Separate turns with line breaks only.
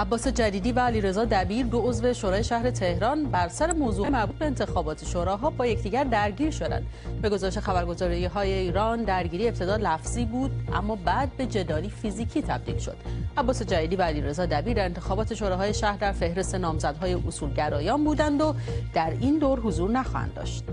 عباس جدیدی و علیرضا دبیر دو عضو شورای شهر تهران بر سر موضوع مربوط به انتخابات شوراها با یکدیگر درگیر شدند. به گزارش خبرگزاری های ایران درگیری ابتدا لفظی بود اما بعد به جدالی فیزیکی تبدیل شد. عباس جدیدی و علیرضا دبیر در انتخابات شوراهای شهر در فهرست نامزدهای اصولگرایان بودند و در این دور حضور نخواهند داشت.